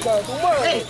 哎